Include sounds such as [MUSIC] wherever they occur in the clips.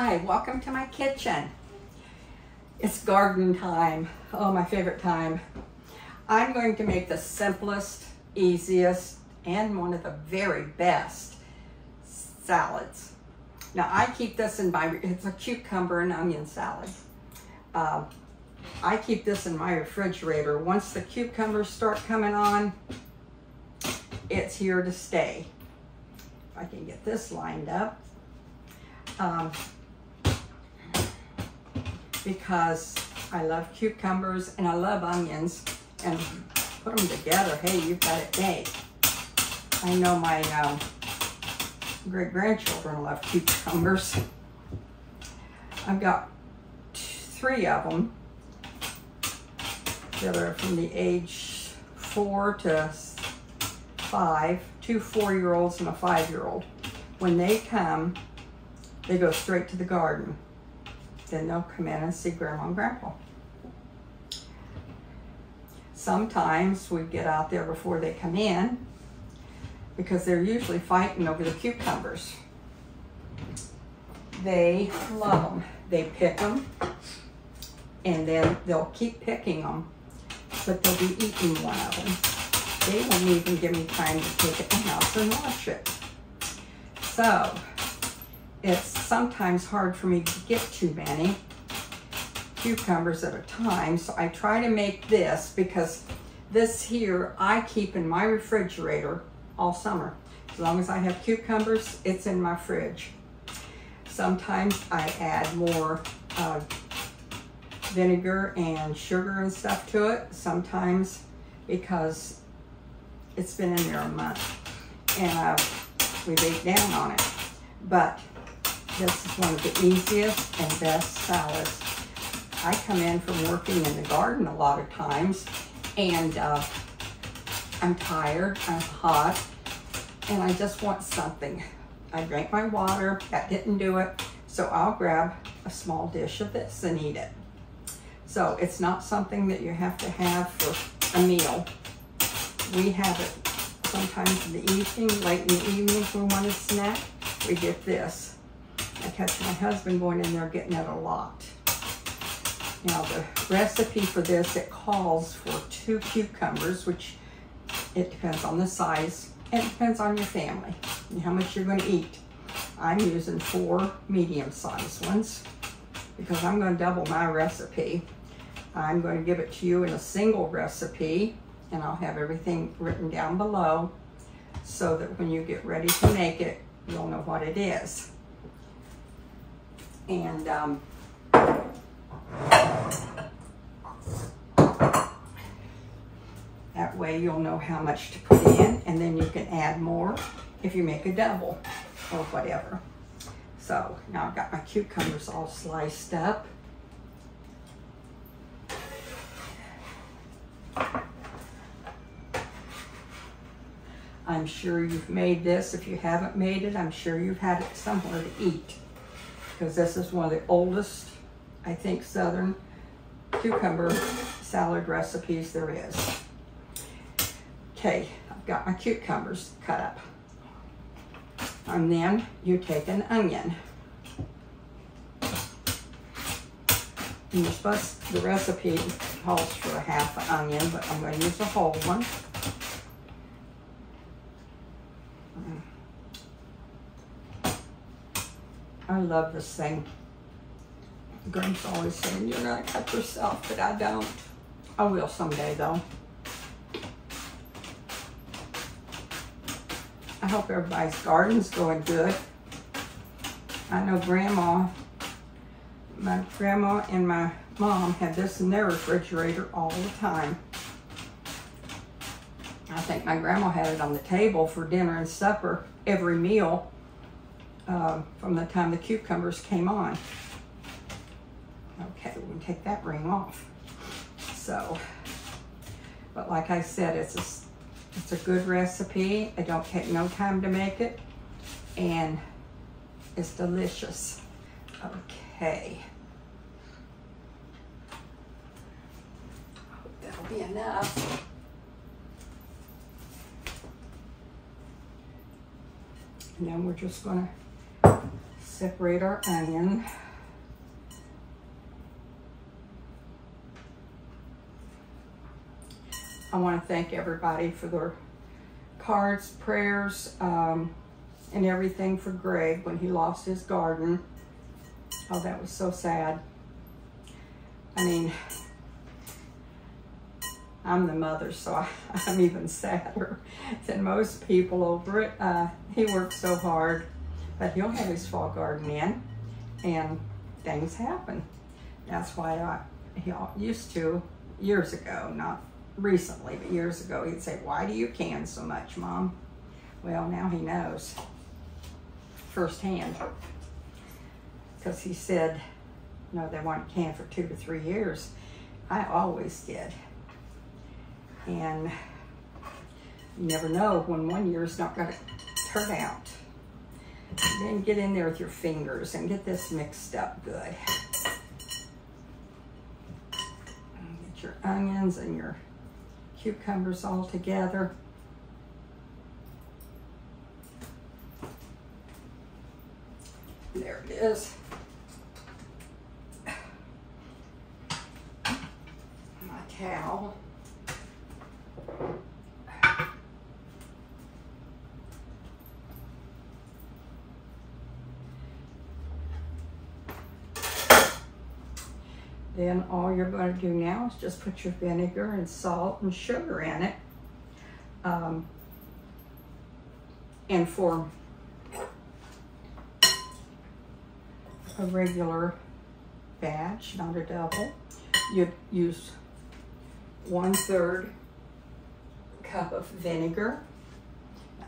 welcome to my kitchen. It's garden time. Oh, my favorite time. I'm going to make the simplest, easiest, and one of the very best salads. Now I keep this in my, it's a cucumber and onion salad. Uh, I keep this in my refrigerator. Once the cucumbers start coming on, it's here to stay. If I can get this lined up. Um, because I love cucumbers and I love onions and put them together. Hey, you've got it made. I know my um, great grandchildren love cucumbers. I've got three of them that are from the age four to five, two four-year-olds and a five-year-old. When they come, they go straight to the garden. Then they'll come in and see Grandma and Grandpa. Sometimes we get out there before they come in because they're usually fighting over the cucumbers. They love them. They pick them and then they'll keep picking them, but they'll be eating one of them. They won't even give me time to take it in the house and wash it. So, it's sometimes hard for me to get too many cucumbers at a time. So I try to make this because this here I keep in my refrigerator all summer. As long as I have cucumbers, it's in my fridge. Sometimes I add more uh, vinegar and sugar and stuff to it. Sometimes because it's been in there a month and uh, we bake down on it. But this is one of the easiest and best salads. I come in from working in the garden a lot of times and uh, I'm tired, I'm hot, and I just want something. I drank my water, that didn't do it, so I'll grab a small dish of this and eat it. So it's not something that you have to have for a meal. We have it sometimes in the evening, late in the evening if we want a snack, we get this. I catch my husband going in there getting it a lot. Now the recipe for this, it calls for two cucumbers, which it depends on the size. It depends on your family and how much you're gonna eat. I'm using four medium-sized ones because I'm gonna double my recipe. I'm gonna give it to you in a single recipe and I'll have everything written down below so that when you get ready to make it, you'll know what it is. And um, that way you'll know how much to put in and then you can add more if you make a double or whatever. So now I've got my cucumbers all sliced up. I'm sure you've made this. If you haven't made it, I'm sure you've had it somewhere to eat because this is one of the oldest, I think, Southern cucumber salad recipes there is. Okay, I've got my cucumbers cut up. And then you take an onion. And you're supposed, the recipe calls for a half onion, but I'm going to use a whole one. I love this thing. Greg's always saying, you're gonna cut yourself, but I don't. I will someday though. I hope everybody's garden's going good. I know grandma, my grandma and my mom had this in their refrigerator all the time. I think my grandma had it on the table for dinner and supper every meal uh, from the time the cucumbers came on. Okay, we can take that ring off. So, but like I said, it's a, it's a good recipe. It don't take no time to make it. And it's delicious. Okay. That'll be enough. And then we're just gonna separate our onion. I want to thank everybody for their cards, prayers, um, and everything for Greg when he lost his garden. Oh, that was so sad. I mean, I'm the mother, so [LAUGHS] I, am even sadder than most people over it. Uh, he worked so hard but he'll have his fall garden in, and things happen. That's why I he used to years ago, not recently, but years ago, he'd say, "Why do you can so much, Mom?" Well, now he knows firsthand because he said, "No, they want to can for two to three years." I always did. And you never know when one year is not going to turn out. And then get in there with your fingers and get this mixed up good. Get your onions and your cucumbers all together. There it is. My towel. Then all you're going to do now is just put your vinegar and salt and sugar in it. Um, and for a regular batch, not a double, you'd use one third cup of vinegar.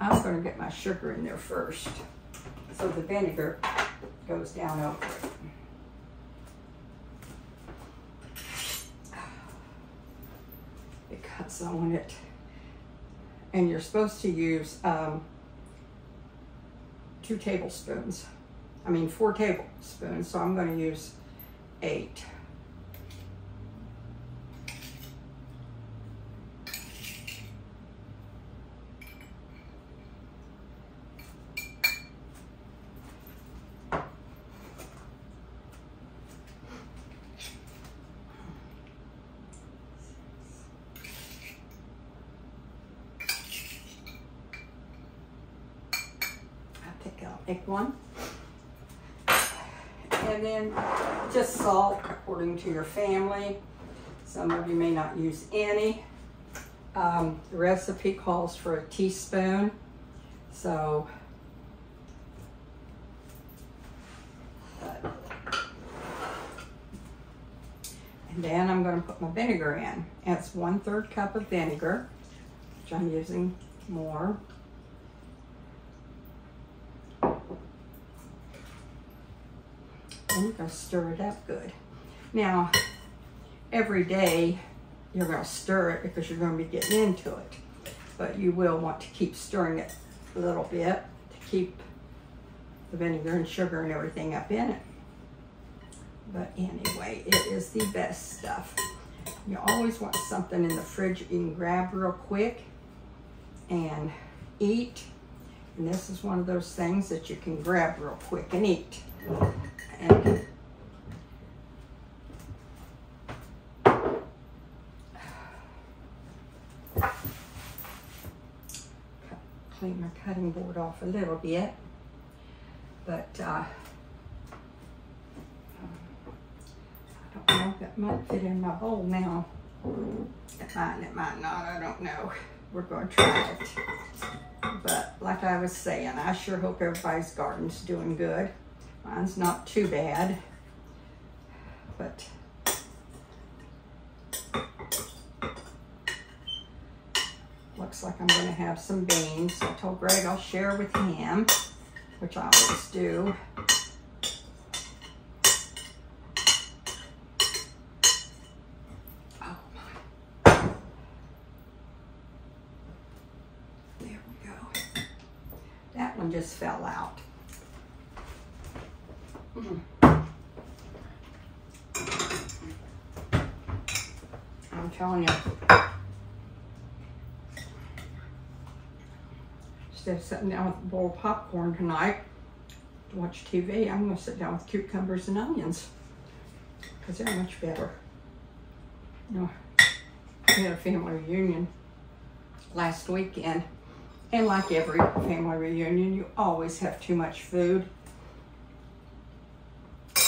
I'm going to get my sugar in there first. So the vinegar goes down over it. Because I want it, and you're supposed to use um, two tablespoons. I mean four tablespoons, so I'm going to use eight. Pick one. And then just salt according to your family. Some of you may not use any. Um, the recipe calls for a teaspoon. So, and then I'm going to put my vinegar in. It's one third cup of vinegar, which I'm using more. And you're to stir it up good. Now, every day you're to stir it because you're going to be getting into it. But you will want to keep stirring it a little bit to keep the vinegar and sugar and everything up in it. But anyway, it is the best stuff. You always want something in the fridge you can grab real quick and eat. And this is one of those things that you can grab real quick and eat and clean my cutting board off a little bit, but uh, I don't know if it might fit in my bowl now. It might, it might not, I don't know. We're going to try it. But like I was saying, I sure hope everybody's garden's doing good. Mine's not too bad, but looks like I'm going to have some beans. I told Greg I'll share with him, which I always do. Oh my. There we go. That one just fell out. Mm-hmm. I'm telling you. Instead of sitting down with a bowl of popcorn tonight to watch TV, I'm going to sit down with cucumbers and onions because they're much better. You know, we had a family reunion last weekend. And like every family reunion, you always have too much food.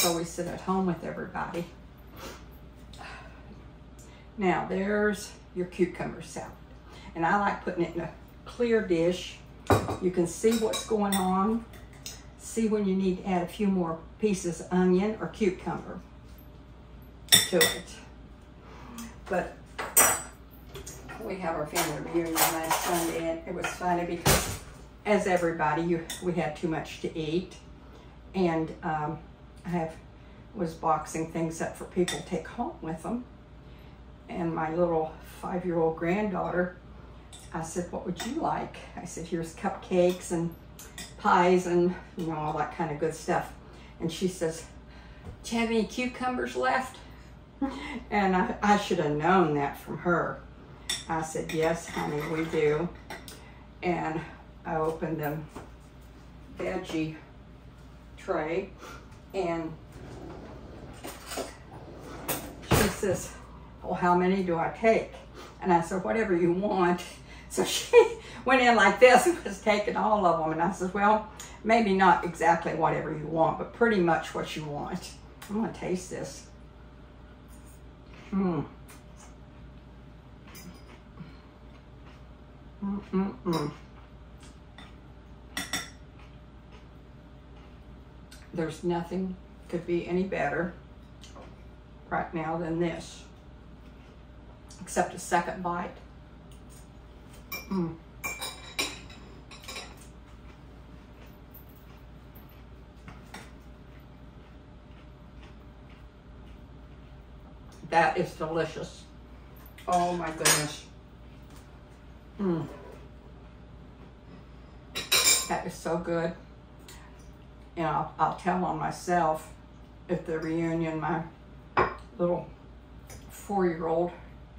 So we sit at home with everybody. Now there's your cucumber salad. And I like putting it in a clear dish. You can see what's going on. See when you need to add a few more pieces of onion or cucumber to it. But we have our family reunion last Sunday and it was funny because as everybody, you, we had too much to eat. And um, I have was boxing things up for people to take home with them. And my little five-year-old granddaughter, I said, what would you like? I said, here's cupcakes and pies and you know all that kind of good stuff. And she says, do you have any cucumbers left? [LAUGHS] And I, I should have known that from her. I said, yes, honey, we do. And I opened the veggie tray and she says, well, how many do I take? And I said, whatever you want. [LAUGHS] So she [LAUGHS] went in like this and was taking all of them. And I said, well, maybe not exactly whatever you want, but pretty much what you want. I'm gonna taste this. Hmm. Mm-mm-mm. There's nothing could be any better right now than this, except a second bite. Mm. That is delicious. Oh my goodness. Mm. That is so good. And I'll, I'll tell on myself at the reunion, my little four-year-old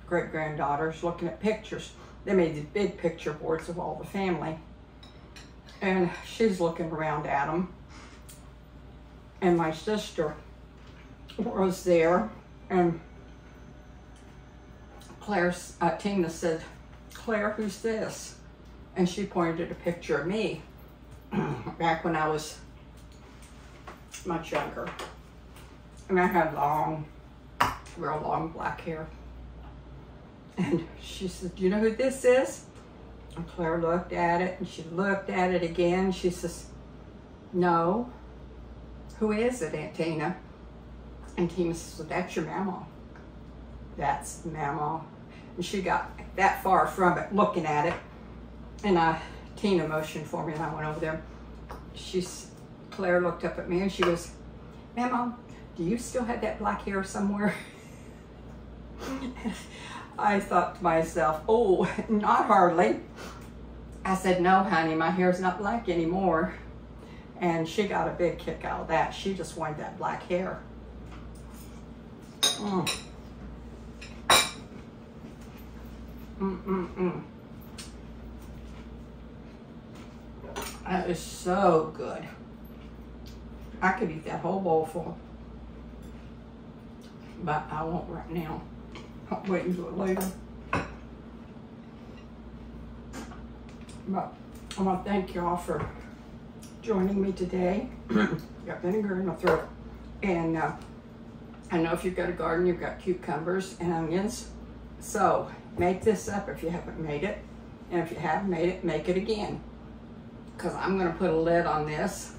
great-granddaughter's looking at pictures. They made these big picture boards of all the family. And she's looking around at them. And my sister was there and Claire, uh, Tina said, Claire, who's this? And she pointed at a picture of me [CLEARS THROAT] back when I was much younger. And I had long, real long black hair. And she said, do you know who this is? And Claire looked at it and she looked at it again. She says, no. Who is it, Aunt Tina? And Tina says, well, that's your mama. That's mama. And she got that far from it, looking at it. And I, Tina motioned for me and I went over there. She's, Claire looked up at me and she goes, Mama, do you still have that black hair somewhere? [LAUGHS] I thought to myself, oh, not hardly. I said, no, honey, my hair's not black anymore. And she got a big kick out of that. She just wanted that black hair. Mm. Mm-mm-mm. That is so good. I could eat that whole bowl full. But I won't right now. I'll wait until later. But I want to thank y'all for joining me today. [CLEARS THROAT] got vinegar in my throat. And uh, I know if you've got a garden, you've got cucumbers and onions. So make this up if you haven't made it. And if you have made it, make it again. Because I'm going to put a lid on this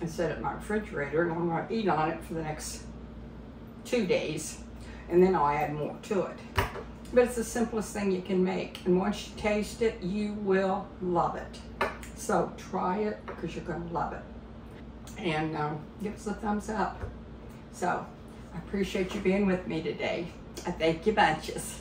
and set it in my refrigerator. And I'm going to eat on it for the next two days. And then I'll add more to it. But it's the simplest thing you can make. And once you taste it, you will love it. So try it because you're going to love it. And um, give us a thumbs up. So I appreciate you being with me today. I thank you bunches.